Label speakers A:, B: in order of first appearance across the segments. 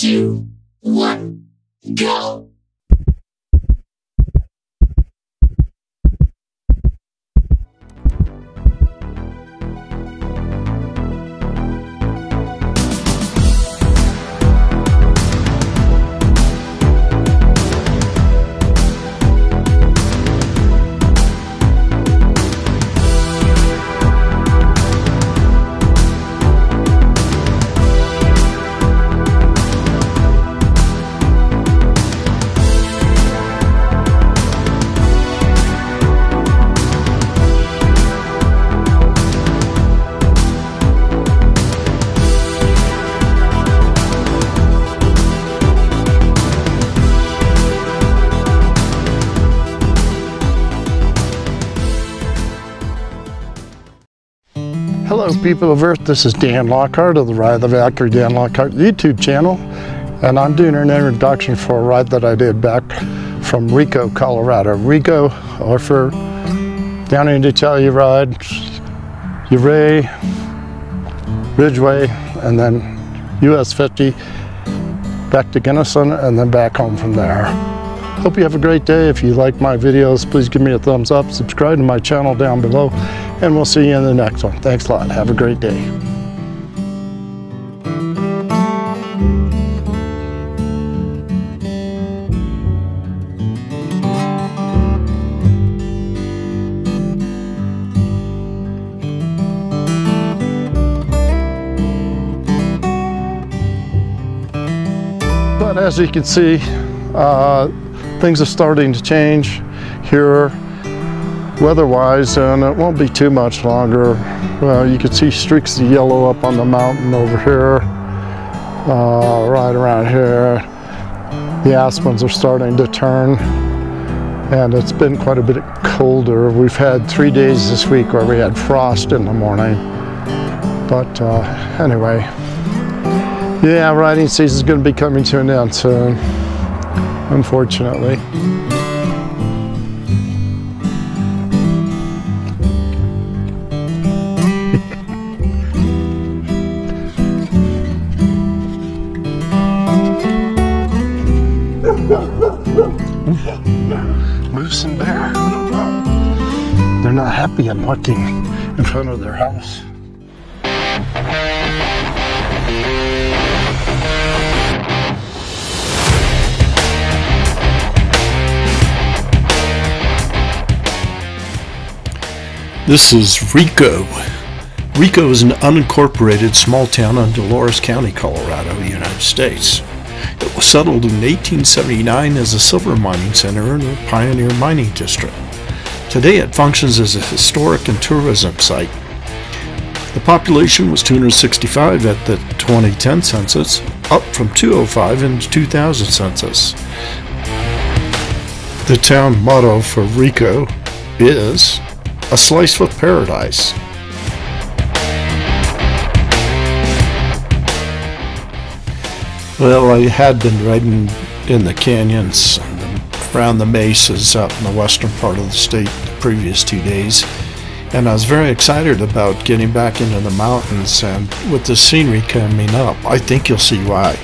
A: two,
B: people of Earth. This is Dan Lockhart of the Ride the Valkyrie Dan Lockhart YouTube channel, and I'm doing an introduction for a ride that I did back from Rico, Colorado. Rico, or for down into Telluride, Ouray, Ridgway, and then US 50, back to Gunnison, and then back home from there. Hope you have a great day. If you like my videos, please give me a thumbs up, subscribe to my channel down below, and we'll see you in the next one. Thanks a lot. Have a great day. But as you can see, uh, things are starting to change here weather-wise and it won't be too much longer. Well, you can see streaks of yellow up on the mountain over here, uh, right around here. The aspens are starting to turn and it's been quite a bit colder. We've had three days this week where we had frost in the morning. But uh, anyway, yeah, riding season is going to be coming to an end soon, unfortunately. Moose and bear. They're not happy I'm walking in front of their house.
C: This is Rico. Rico is an unincorporated small town in Dolores County, Colorado, United States. It was settled in 1879 as a silver mining center in a pioneer mining district. Today it functions as a historic and tourism site. The population was 265 at the 2010 census, up from 205 in the 2000 census. The town motto for Rico is a slice with paradise. Well, I had been riding in the canyons and around the mesas out in the western part of the state the previous two days, and I was very excited about getting back into the mountains. And with the scenery coming up, I think you'll see why.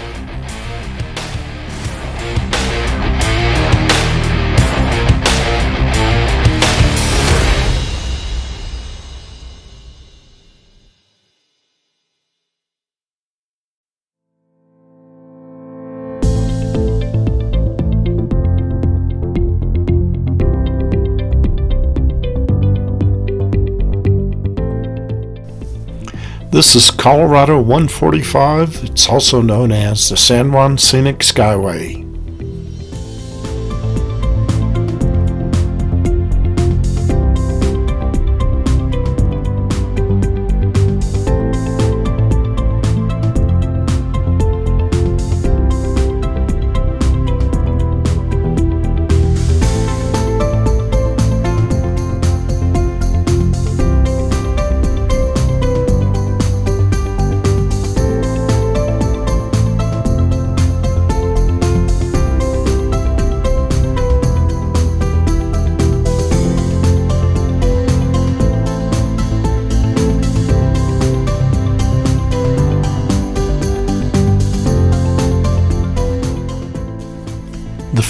C: This is Colorado 145. It's also known as the San Juan Scenic Skyway.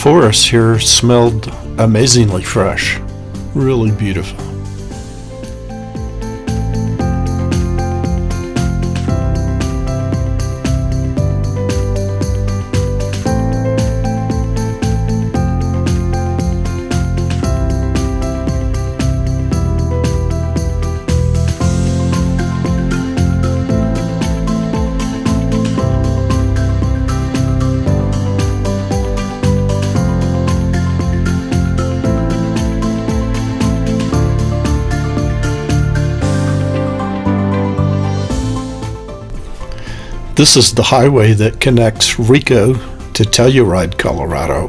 C: The forest here smelled amazingly fresh, really beautiful. This is the highway that connects Rico to Telluride, Colorado.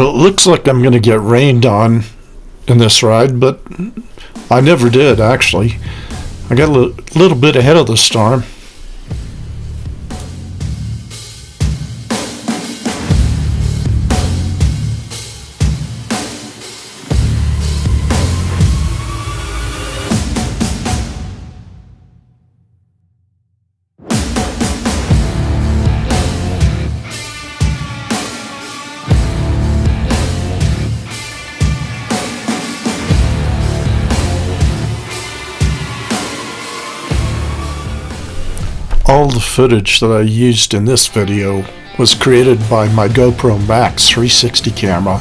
C: Well, it looks like I'm going to get rained on in this ride, but I never did, actually. I got a little bit ahead of the storm. Footage that I used in this video was created by my GoPro Max 360 camera.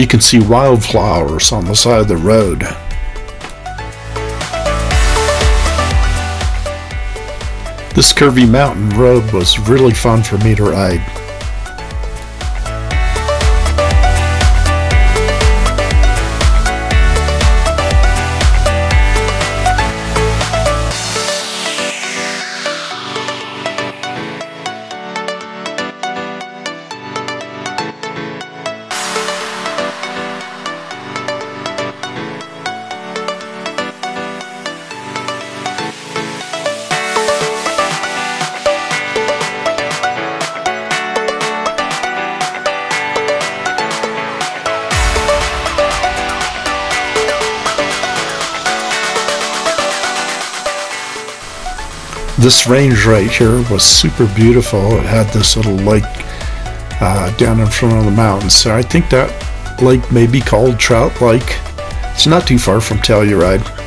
C: You can see wildflowers on the side of the road. This curvy mountain road was really fun for me to ride. This range right here was super beautiful. It had this little lake uh, down in front of the mountains. So I think that lake may be called Trout Lake. It's not too far from Telluride.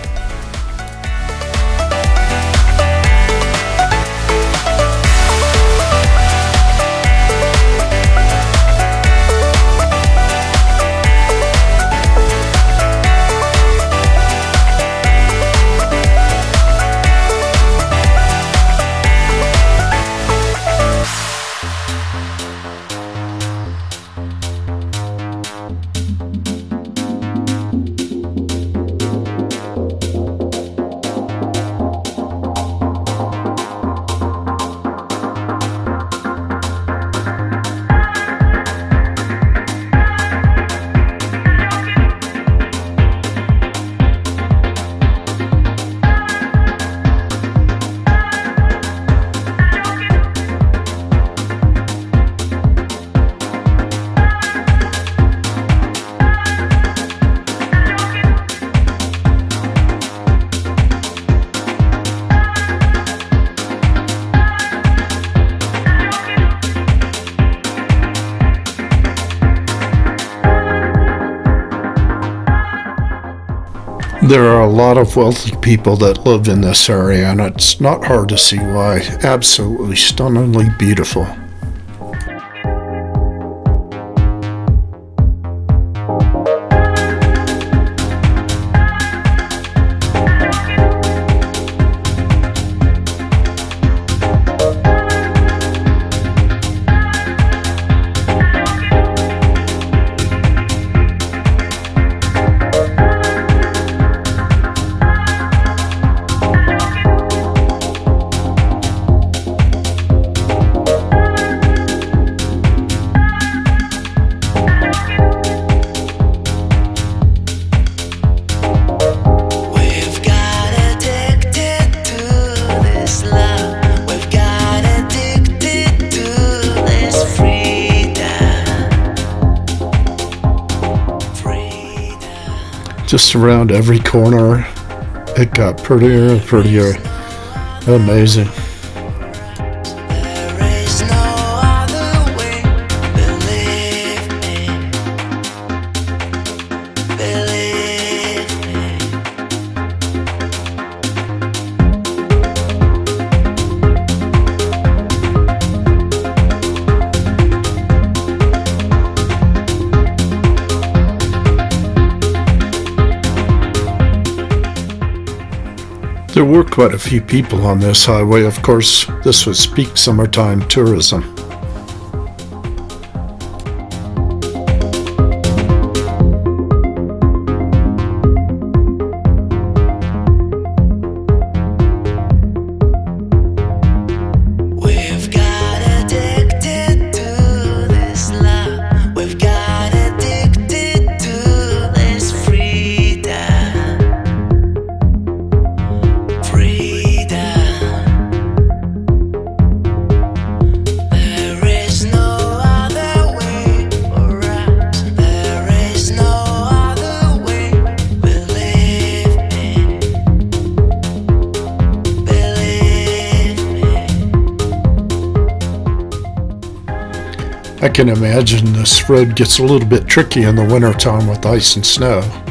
C: There are a lot of wealthy people that live in this area, and it's not hard to see why. Absolutely stunningly beautiful. Just around every corner, it got prettier and prettier. Amazing.
D: There
C: were quite a few people on this highway. Of course, this was peak summertime tourism. Can imagine this road gets a little bit tricky in the wintertime with ice and snow.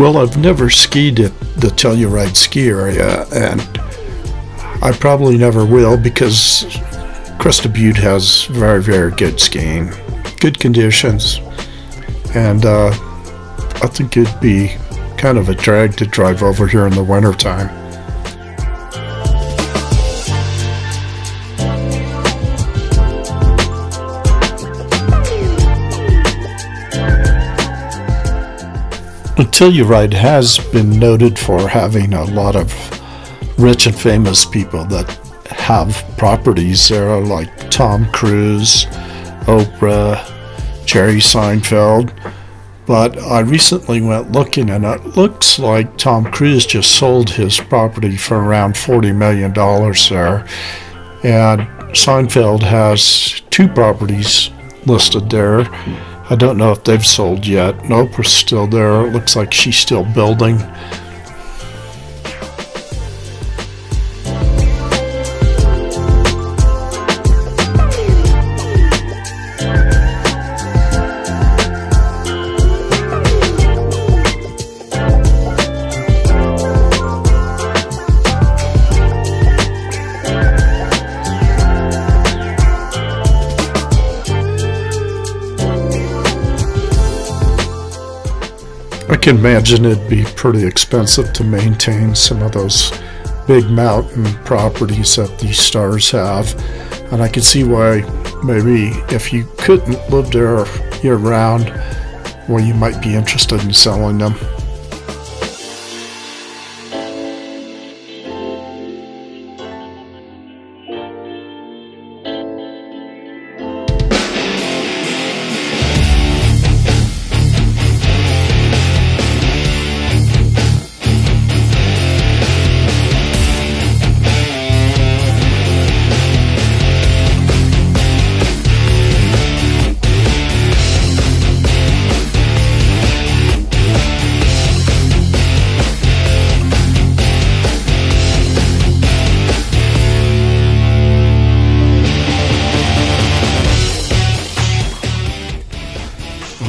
C: Well, I've never skied at the Telluride ski area, and I probably never will because Crested Butte has very, very good skiing, good conditions, and uh, I think it'd be kind of a drag to drive over here in the wintertime. Telluride has been noted for having a lot of rich and famous people that have properties there like Tom Cruise, Oprah, Jerry Seinfeld. But I recently went looking and it looks like Tom Cruise just sold his property for around $40 million there. And Seinfeld has two properties listed there. I don't know if they've sold yet. Oprah's still there. It looks like she's still building. Can imagine it'd be pretty expensive to maintain some of those big mountain properties that these stars have. And I can see why maybe if you couldn't live there year round, well, you might be interested in selling them.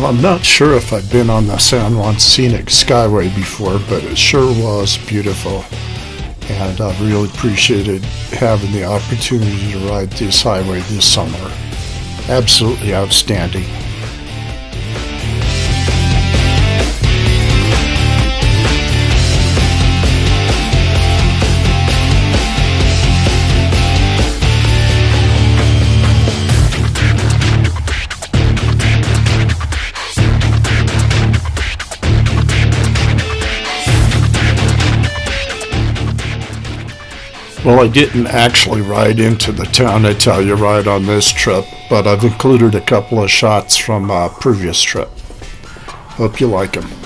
C: Well, I'm not sure if I've been on the San Juan Scenic Skyway before, but it sure was beautiful. And I've really appreciated having the opportunity to ride this highway this summer. Absolutely outstanding. Well, I didn't actually ride into the town I Telluride on this trip, but I've included a couple of shots from a previous trip. Hope you like them.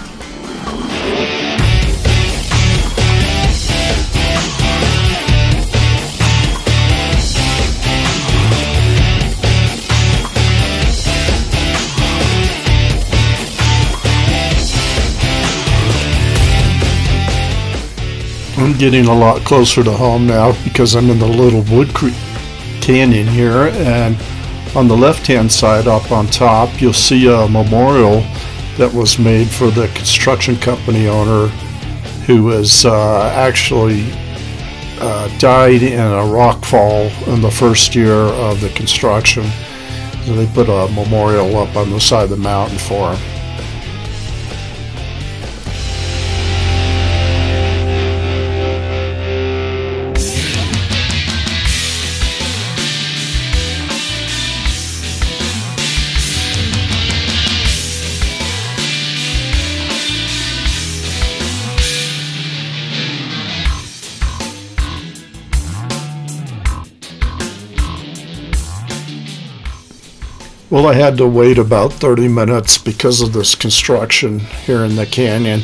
C: I'm getting a lot closer to home now because I'm in the Little Wood Creek Canyon here, and on the left-hand side, up on top, you'll see a memorial that was made for the construction company owner who was uh, actually uh, died in a rock fall in the first year of the construction. So they put a memorial up on the side of the mountain for him. Well, I had to wait about 30 minutes because of this construction here in the canyon.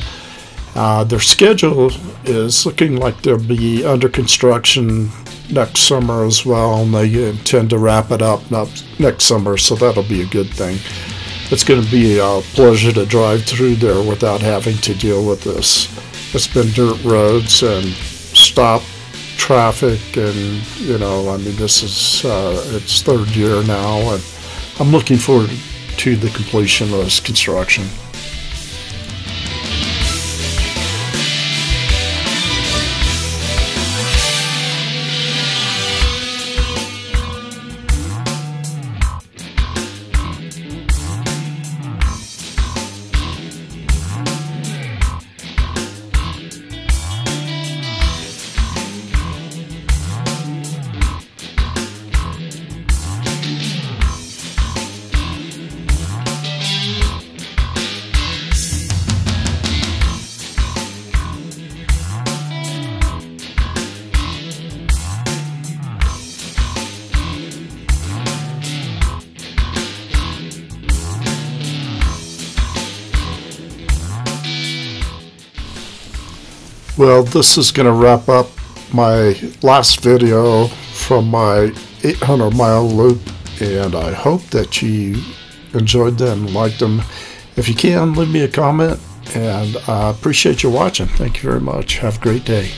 C: Uh, their schedule is looking like they'll be under construction next summer as well, and they intend to wrap it up next summer, so that'll be a good thing. It's going to be a pleasure to drive through there without having to deal with this. It's been dirt roads and stop traffic, and you know, I mean, this is uh, its third year now, and I'm looking forward to the completion of this construction. Well, this is going to wrap up my last video from my 800 mile loop, and I hope that you enjoyed them, liked them. If you can, leave me a comment, and I appreciate you watching. Thank you very much. Have a great day.